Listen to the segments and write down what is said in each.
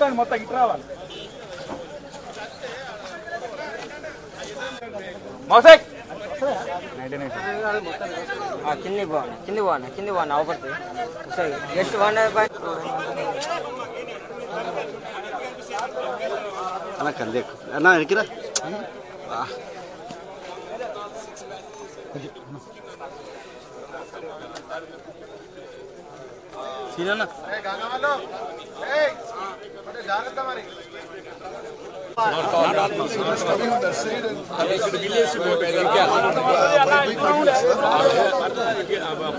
కొట్టండి మొత్తం ఇటు రావాలి మోసేక్ ఆ, కింది బాగున్నా కింది బాగున్నా కింది బాగున్నా అవపడుతుంది ఒకసారి జస్ట్ వన్ అన్న కందే అన్న ఎక్కిరా సీనన్న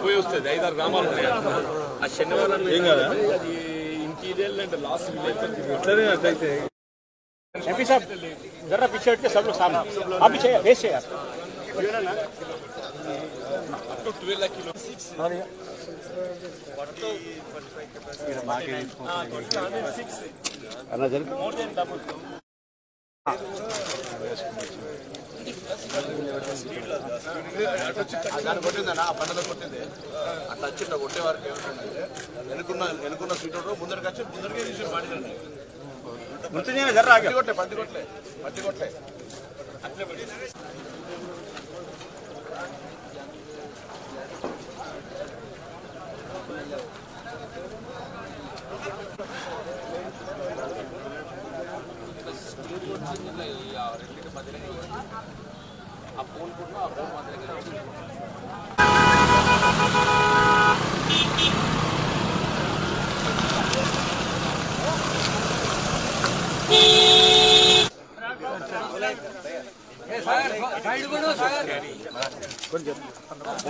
పోయి వస్తుంది ఐదారు గ్రామాలు ఉన్నాయి ఆ శనివారం అది ఇంటీరియర్ అంటే లాస్ట్ విలేజ్ एमपी साहब जरा पीछे हट के सब लोग सामने आप पीछे फेस से यार అలా జరిపి దాన్ని కొట్టిందన్న ఆ పండుగ కొట్టింది అట్లా కొట్టే వారికి ఏమిటంటే వెనుకున్న వెనుకున్న సీట్ ముందరికి వచ్చి ముందరికే తీసి పాడినండి పత్తి కొట్లే పత్తి కొట్లే పత్తి కొట్లే అట్లే పడి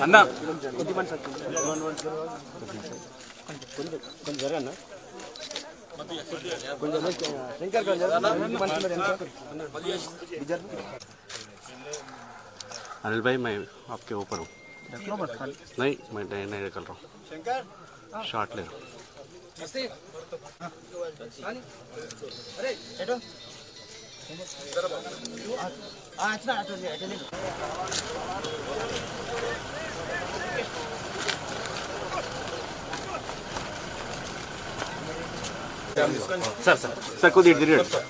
అన్న अनिल भाई मैं आपके ऊपर हूँ। नहीं मैं नहीं निकल रहा हूँ। शॉर्ट ले रहा सर सर सर को दे दीड सर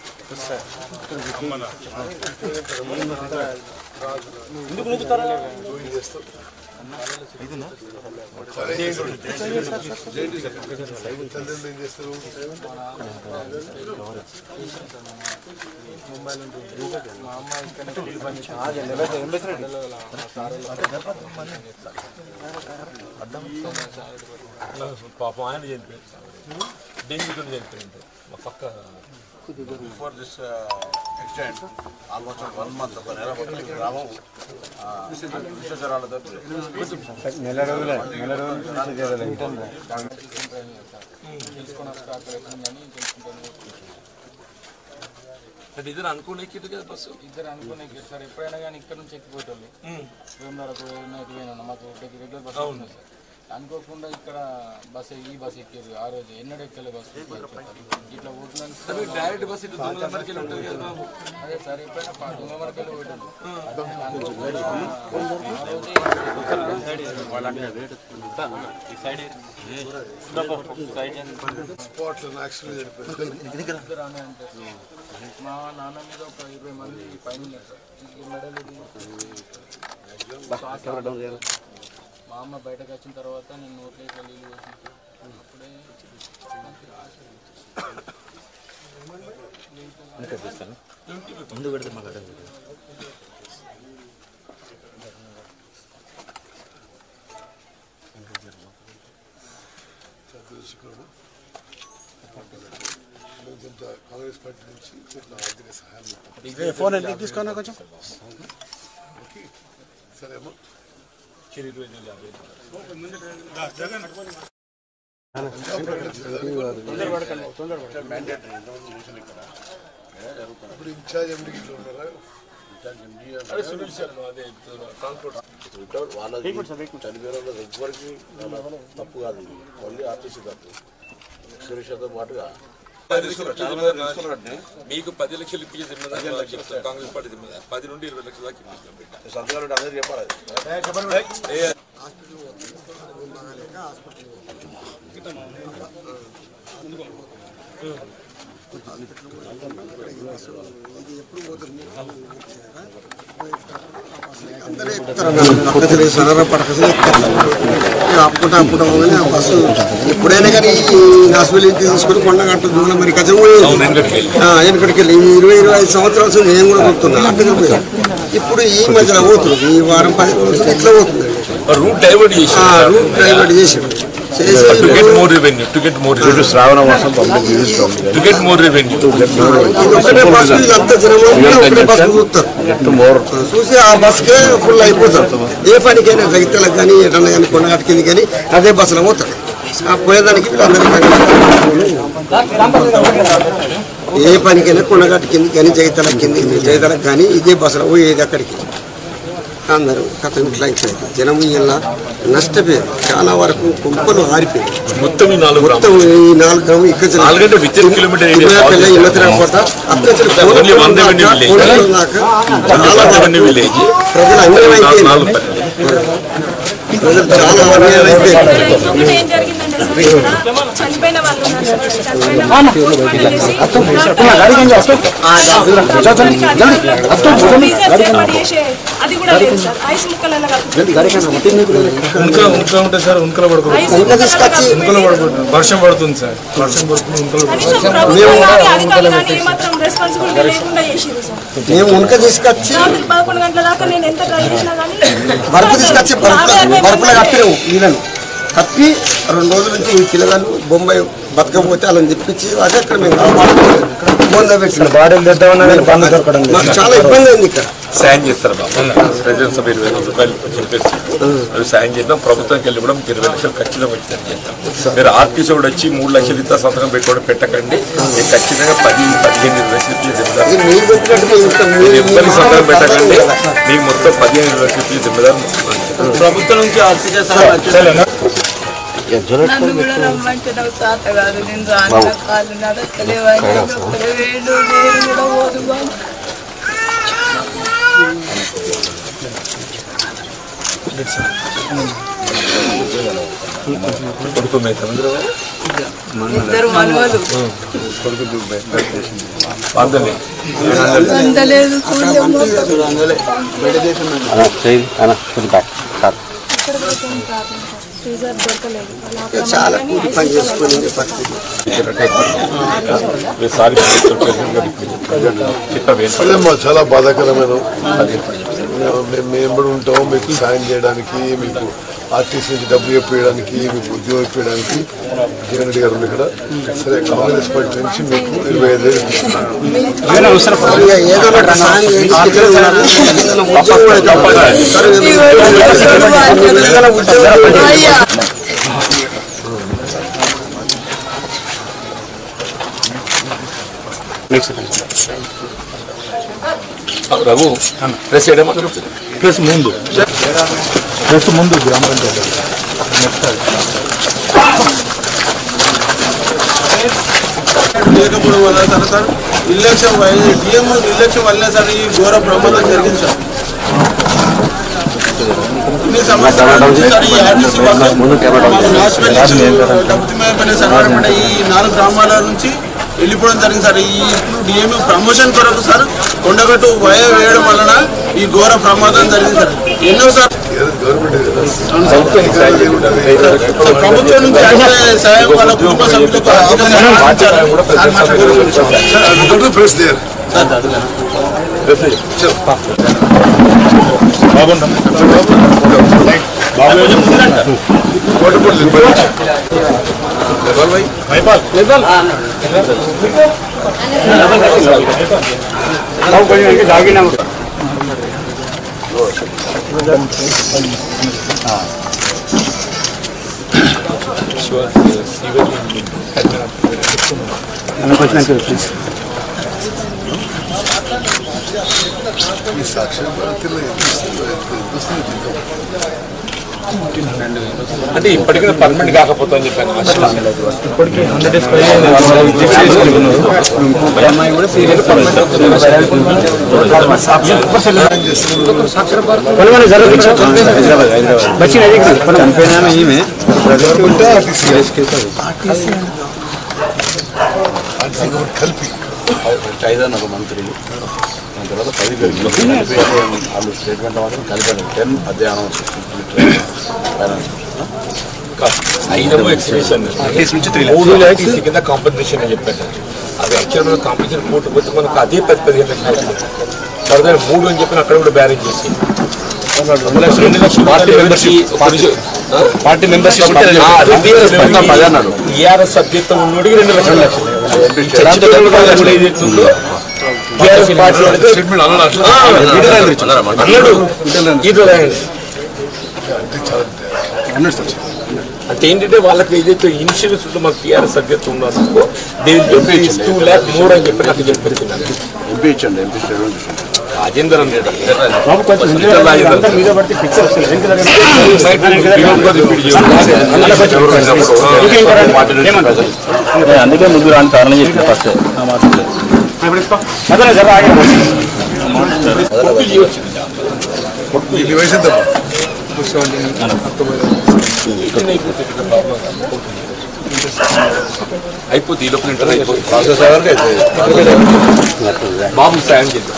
పాపం ఆయన చనిపోయింది డెంగ్యూతో చనిపోయింది. మా పక్క before this extent almost one month ఒక నెల ఈ గ్రామం విష జ్వరాలతో నెల రోజులే నెల రోజులు ఇద్దరు కదా బస్సు ఇద్దరు అనుకునే సార్ ఎప్పుడైనా కానీ ఇక్కడ నుంచి ఎక్కిపోతుంది మాకు రెగ్యులర్ బస్ ఉంది సార్. అనుకోకుండా ఇక్కడ బస్ ఈ బస్ ఎక్కేది ఆ రోజు ఎన్నడూ ఎక్కలే బస్ ఇట్లా పోతున్నాను. డైరెక్ట్ బస్ అదే సార్ ఎప్పుడైనా దొంగమరకెళ్ళి మా నాన్న మీద ఒక ఇరవై మంది పైన ఉన్నారు సార్ ఈ మెడలు ఇది. మా అమ్మ బయటకు వచ్చిన తర్వాత నేను నోట్లో ఇట్లా నీళ్ళు పోసి అప్పుడే ముందు పెడితే మాకు అర్థం కాంగ్రెస్ పార్టీ నుంచి సహాయం ఫోన్ ఎందుకు తీసుకున్నా కొంచెం? సరేమో ఇప్పుడు ఇన్ఛార్జ్ ఎండి ఉన్నారా అదే వాళ్ళకి చనిపోయిన వాళ్ళకి ఎవ్వరికి తప్పు కాదు. ఓన్లీ ఆర్టీసీ తప్పు. సురేష్తో పాటుగా మీకు పది లక్షలు ఇప్పించే జిమ్మదారు నాకు చెప్తాను కాంగ్రెస్ పార్టీ జిమ్మదారు పది నుండి ఇరవై లక్షల దాకా ఇప్పిస్తాం అందరూ అది. ఏ పక్కన సరళ పడకసలు అప్పుట అప్పుట పోగానే ఆ బస్సు ఎప్పుడైనా కానీ హాస్పిటల్ ఇంటికి తీసుకొని కొండ కట్ట దూరం మరి వెనకడికి వెళ్ళి. ఈ ఇరవై ఇరవై ఐదు సంవత్సరాల నేను కూడా పోతున్నా అట్టుగా పోయాను ఇప్పుడు ఈ మధ్యలో పోతుంది. ఈ వారం పది ఎట్లా పోతుంది? రూట్ డైవర్ట్ చేసి రూట్ డైవర్ట్ చేసాడు చేసి to get more revenue to get more revenue శ్రావణ మాసం public to get more revenue ఇది ఒకటే బస్సు వీళ్ళంతా జనం ఒకటే బస్సు చూస్తారు మోర్ చూసి ఆ బస్కే ఫుల్ అయిపోతారు ఏ పనికైనా జగిత్యాలకు కానీ ఎటన్నా కానీ కొండగట్టు కింద కానీ అదే బస్సులో పోతారు ఆ పోయేదానికి వీళ్ళందరికీ ఏ పనికైనా కొండగట్టు కింద కానీ జగిత్యాలకు కింద జగిత్యాలకు కానీ ఇదే బస్సులో పోయేది అక్కడికి అందరూ కథ ఇట్లా ఇట్లా జనం ఇలా నష్టపోయారు చాలా వరకు కుంపలు ఆరిపోయారు మొత్తం ఈ నాలుగు మొత్తం ఈ నాలుగు గ్రామం ఇక్కడ నాలుగంటే within kilometer area పిల్ల ఇమ్మతిరా కోట Only one revenue village. చాలా రెవెన్యూ విలేజ్ ప్రజలు అన్యాయం అయిపోయింది నాలుగు ప్రజలు చాలా అన్యాయం అయిపోయింది ఒకటి ఏం జరిగిందంటే సార్ ఇక్కడ చనిపోయిన వాళ్ళు ఉన్నారు సార్. చనిపోయిన వాళ్ళు పోస్ట్మార్టం చేసి ఏర్పాటు చేసే అది కూడా లేదు సార్ ఐస్ ముక్కలలో ఉనక ఉనక ఉంటుంది సార్ ఉనకలో పడుకో ఐస్ ముక్కలలో ఉనకలో వర్షం పడుతుంది సార్ వర్షం పడుతుంది ఉనకలో మేము ఉనక తీసుకొచ్చి పదకొండు గంటల దాకా నేను ఎంత ట్రై చేసినా కానీ బరుపు తీసుకొచ్చి బరుపు బరుపులో కప్పినాము వీళ్ళను కప్పి రెండు రోజుల నుంచి ఈ పిల్లగాళ్ళు బొంబాయి బతకపోతే వాళ్ళని తెప్పించి అదే అక్కడ మేము బొంద పెట్టిన మాకు చాలా ఇబ్బంది అయింది ఇక్కడ. సాయం చేస్తారు బాబు. ప్రజెంట్ సభ ఇరవై వేల రూపాయలు చెప్పేసి అవి సాయం చేద్దాం. ప్రభుత్వానికి వెళ్ళి కూడా మీకు ఇరవై లక్షలు ఖచ్చితంగా వచ్చిందని చేద్దాం మీరు ఆర్టీసీ కూడా వచ్చి మూడు లక్షలు ఇస్తా సంతకం పెట్టుకోవడం పెట్టకండి. మీకు ఖచ్చితంగా పది పదిహేను ఇరవై మీరు మీరు మీరు- ఎవ్వరికి సంతకం పెట్టకండి. మీరు- మీకు మొత్తం పదిహేను ఇరవై లక్షలు జిమ్మేదారు ప్రభుత్వం నుంచి ఆర్టీసీ నన్ను కూడా రమ్మంటే నాకు తాత కాదు నేను రాను. నా కాళ్ళు నడకలేవని ఒక్కడే వేడు నేను కూడా పోదు బాబు ఇద్దరు మనవలు. బాగుంది అందలేదు వాళ్ళ చాలా కూలి పని చేసుకుని పరిస్థితి సారీ చెప్పవే అదేమ్మా చాలా బాధాకరమైన మేము మేము కూడా ఉంటాం మీకు సాయం చేయడానికి మీకు ఆర్టీసీ నుంచి డబ్బు ఇప్పించడానికి మీకు ఉద్యోగం ఇప్పించడానికి జగన్ రెడ్డి గారు ఉంది ఇక్కడ సరే కాంగ్రెస్ పార్టీ నుంచి మీకు ఇరవై ఐదు వేలు ఇస్తున్నాను. ఇక ఏదో ఒకటి సాయం చేసి ఇక్కడ ఉన్నారు. ఏదైనా ఉద్యోగం అయితే సరే, ఏదైనా ఉద్యోగం అయితే అయ్యా రఘు ప్రెస్ చేయడమా ప్లస్ ముందు ప్లస్ ముందు గ్రామ పంచాయతీ. లేకపోవడం వల్ల సార్ సార్ నిర్లక్ష్యం డిఎం నిర్లక్ష్యం వల్లే సార్ ఈ ఘోర ప్రమాదం జరిగింది సార్. ఇన్ని సంవత్సరాల నుంచి ఈ నాలుగు గ్రామాల నుంచి వెళ్ళిపోవడం జరిగింది సార్. ఈ ఇప్పుడు డిఎం ప్రమోషన్ కొరకు సార్ కొండగట్టు వయ వేయడం వలన ఈ ఘోర ప్రమాదం జరిగింది సార్. ఎన్నో సార్ ప్రభుత్వం నుంచి సాయం వాళ్ళ కుటుంబ సభ్యులకు ఆర్థిక नेपाल भाई। नेपाल नेपाल सब कोई इनके जागी ना कुछ ना करो प्लीज़ साक्षर అంటే ఇప్పటికీ పర్మనెంట్ కాకపోతే అని చెప్పాను. ఇప్పటికీ హండ్రెడ్ డేస్ కలిపి మంత్రులు. తర్వాత పది వాళ్ళు స్టేట్మెంట్ మాత్రం కలిపారు టెన్ ఐదవ మూడు ల్యాక్స్ కింద కాంపెన్సేషన్ అని చెప్పారు. అది యాక్చువల్ కాంపెన్సేషన్ కోర్టు పోతే మనకు అదే పది పదిహేను లక్షలు ఫర్దర్ మూడు అని చెప్పిన అక్కడ కూడా బ్యారేజ్ చేసి. లక్షలు. పార్టీ మెంబర్షిప్ టీఆర్ఎస్ సభ్యత్వం ఉన్నోడికి రెండు లక్షలు. ఎట్లుందో టీఆర్ఎస్ పార్టీ అంటే ఏంటంటే వాళ్ళకి ఏదైతే ఇన్సూరెన్స్ ఉందో మాకు టీఆర్ఎస్ సభ్యత్వం ఉన్నందుకు టూ ల్యాక్ మూడు అని చెప్పి నాకు చెప్పేస్తున్నాను ఎంపీ ఇచ్చండి రాజేందర్ అందుకే ముందు రాని కారణం చెప్పిన ఫస్ట్ అదే ఈ అయిపోతుంది ఈ లోపల ఇంటర్ అయిపోతుంది ప్రాసెస్ బాబు సాయం చేద్దాం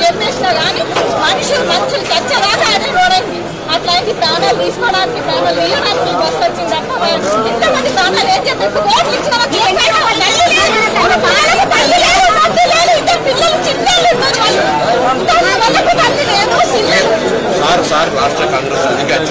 చెప్పేసినా కానీ మనుషులు మనుషులు చచ్చదాకా అదే రోడైంది అట్లయితే ప్రాణాలు తీసుకోవడానికి ప్రాణాలు తీయడానికి ఈ బస్సు వచ్చింది తప్ప ఇంతమంది ప్రాణాలు ఏం చేస్తారు ఇప్పుడు కోట్లు ఇచ్చిన వాళ్ళకి ఏమైనా వాళ్ళ తల్లి లేదు, వాళ్ళ బాలకి తల్లి లేదు, తండ్రి లేదు, ఇద్దరు పిల్లలు చిన్నలు ఉన్నారు వాళ్ళు. తల్లి వాళ్ళకు తల్లి లేదు, పిల్లలు. సార్ సార్ రాష్ట్ర కాంగ్రెస్ అధికారి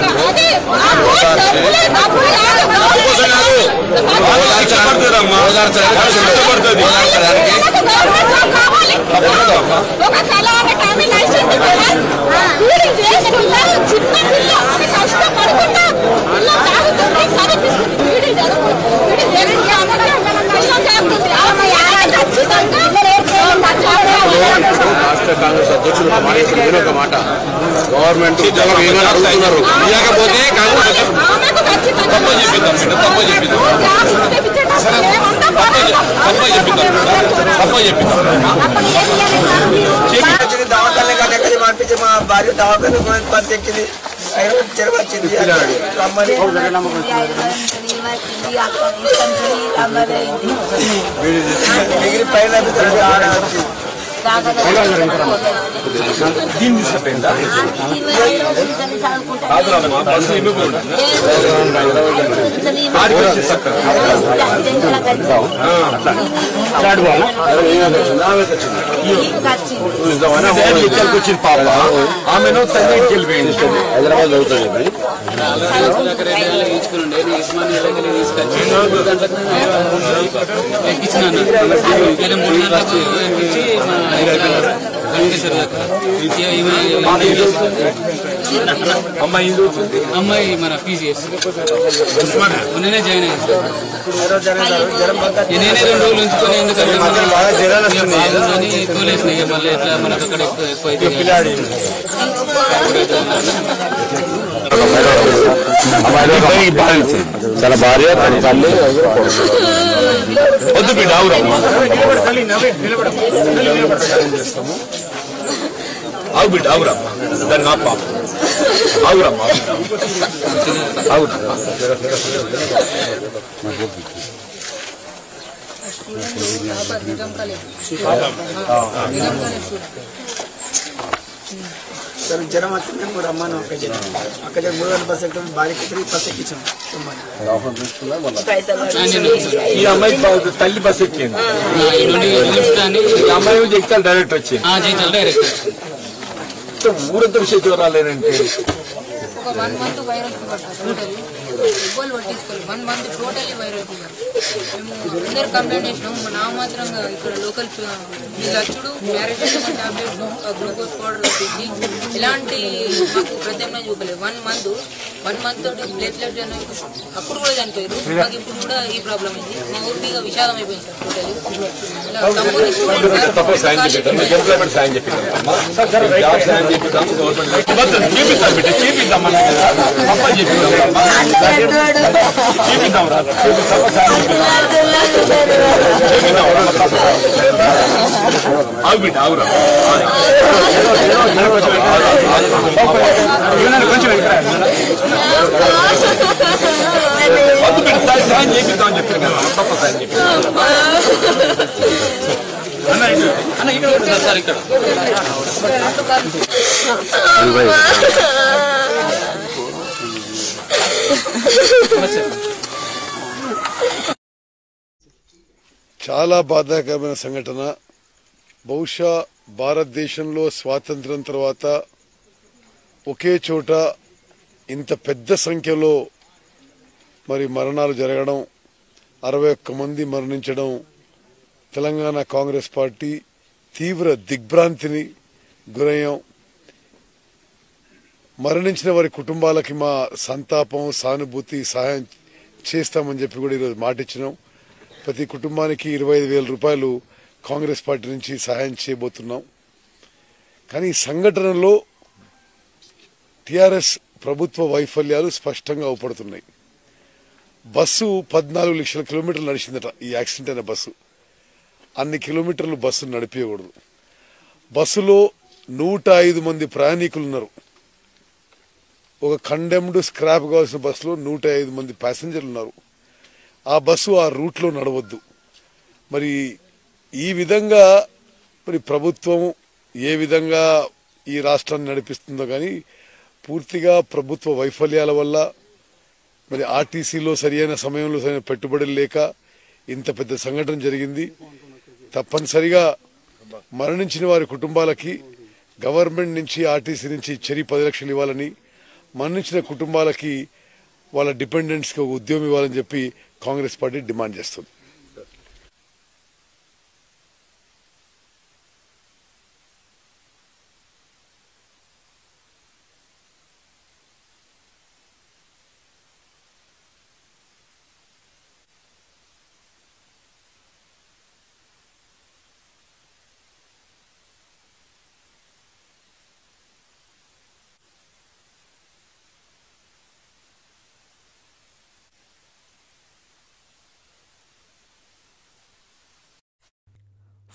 చేసుకుంటారు చిన్న పిల్ల కష్టపడుకుంటా. రాష్ట్ర కాంగ్రెస్ అధ్యక్షులు ఒక మాట ఇప్పుడు మీరు ఒక మాట గవర్నమెంట్ ఉద్యోగం ఏమైనా అడుగుతున్నారు ఇవ్వకపోతే కాంగ్రెస్ ఆమెకు ఖచ్చితంగా తప్ప చెప్పిద్దాం బిడ్డ, తప్ప చెప్పిద్దాం. తప్ప చెప్పిద్దాం బిడ్డ, తప్ప చెప్పిద్దాం దవాఖాన కానీ ఎక్కడికి పంపించి మా భార్య దవాఖాన బస్ ఎక్కింది ఐదు చెరువు వచ్చింది రమ్మని డిగ్రీ పైన వచ్చింది దీన్ని తీసుకుపోయిందా కాదురామ్మా బస్సు ఎందుకు ఆడికి వచ్చి చక్కగా. ఇక్కడికి వచ్చింది పాప ఆమెను తల్లి వెళ్ళిపోయింది హైదరాబాద్ చదువుతుంది తీసుకుని తీసుకొచ్చి మూడు గంటలకు ఎక్కించినాను ఇక్కడ మూడు గంటలకు ఎక్కించి మన ఇక్కడ వెంకటేశ్వర దగ్గర ఇక ఈమె- అమ్మాయి ఇది వచ్చింది అమ్మాయి మన పీజీఎస్ మొన్ననే జాయిన్ అయ్యింది ఈ నేనే రెండు రోజులు ఉంచుకొని ఎందుకంటే మళ్ళీ ఇక బాగుందని తోలేసిన ఇక మళ్ళీ ఎట్లా మనకు అక్కడ ఎక్కువ ఎక్కువ అయితే తన భార్య తన తల్లి వద్దు బిడ్డ ఆవురమ్మా ఆవు బిడ్డ ఆవురమ్మా దాన్ని నా పాప ఆవురమ్మా ఆవురమ్మా సరే జ్వరం వస్తే మేము రమ్మను అక్క జన అక్క జన మూడు వందల బస్ ఎక్కడ భార్యకి తిరిగి బస్ ఎక్కించాం. ఈ అమ్మాయి తల్లి బస్ ఎక్కింది. ఈ అమ్మాయి నుంచి ఎక్కాలి డైరెక్ట్ వచ్చింది. ఊరంతా విషయం రాలేనంటే ఎవ్వరు పట్టించుకోలేదు one month totally viral fever మేము అందరు కంప్లైంట్ చేసినాం. నా మాత్రం ఇక్కడ లోకల్ మీ లచ్చుడు పారాసిటమాల్ టాబ్లెట్స్ గ్లూకోజ్ పౌడర్ వచ్చేసి ఎలాంటి మాకు ప్రత్యామ్నాయం చూపలేదు. వన్ మంత్ వన్ మంత్ తోటి ప్లేట్లెట్ అప్పుడు కూడా చనిపోయారు. మాకు ఇప్పుడు కూడా ఈ ప్రాబ్లం అయింది. మా ఊరికి విషాదం అయిపోయింది సార్ టోటల్లీ తప్ప సాయం చెప్పిద్దాం మీకు ఎంప్లాయ్మెంట్ సాయం చెప్పిద్దాం జాబ్ సాయం చెప్పిద్దాం గవర్నమెంట్ చూపిస్తాం బిడ్డ చూపిద్దాం మనం తప్ప చెప్పిద్దాం చూపిద్దాం రా చూపిద్దాం సాయం చూపిద్దాం ఆగు బిడ్డ ఆగురా కొంచెం వద్దు బిడ్డ సాయం- సాయం చేపిద్దాం అని చెప్పాను కదా తప్ప సాయం చెప్పిద్దాం అన్న ఇక్కడ ఉంటుంది సార్ ఇక్కడ చాలా బాధాకరమైన సంఘటన. బహుశా భారతదేశంలో స్వాతంత్రం తర్వాత ఒకే చోట ఇంత పెద్ద సంఖ్యలో మరి మరణాలు జరగడం అరవై ఒక్క మంది మరణించడం తెలంగాణ కాంగ్రెస్ పార్టీ తీవ్ర దిగ్భ్రాంతిని గురయ్యాం. మరణించిన వారి కుటుంబాలకి మా సంతాపం సానుభూతి సహాయం చేస్తామని చెప్పి కూడా ఈరోజు మాట ఇచ్చినాం. ప్రతి కుటుంబానికి ఇరవై ఐదు వేల రూపాయలు కాంగ్రెస్ పార్టీ నుంచి సహాయం చేయబోతున్నాం. కానీ ఈ సంఘటనలో టిఆర్ఎస్ ప్రభుత్వ వైఫల్యాలు స్పష్టంగా అవపడుతున్నాయి. బస్సు పద్నాలుగు లక్షల కిలోమీటర్లు నడిచిందట ఈ యాక్సిడెంట్ అయిన బస్సు. అన్ని కిలోమీటర్లు బస్సు నడిపేయకూడదు. బస్సులో నూట ఐదు మంది ప్రయాణికులు ఉన్నారు. ఒక కండెమ్డ్ స్క్రాప్ కావాల్సిన బస్సులో నూట ఐదు మంది ప్యాసింజర్లు ఉన్నారు. ఆ బస్సు ఆ రూట్లో నడవద్దు. మరి ఈ విధంగా మరి ప్రభుత్వం ఏ విధంగా ఈ రాష్ట్రాన్ని నడిపిస్తుందో కానీ పూర్తిగా ప్రభుత్వ వైఫల్యాల వల్ల మరి ఆర్టీసీలో సరియైన సమయంలో సరైన పెట్టుబడులు లేక ఇంత పెద్ద సంఘటన జరిగింది. తప్పనిసరిగా మరణించిన వారి కుటుంబాలకి గవర్నమెంట్ నుంచి ఆర్టీసీ నుంచి చెరి పది లక్షలు ఇవ్వాలని మరణించిన కుటుంబాలకి వాళ్ళ డిపెండెంట్స్కి ఒక ఉద్యోగం ఇవ్వాలని చెప్పి కాంగ్రెస్ పార్టీ డిమాండ్ చేస్తుంది.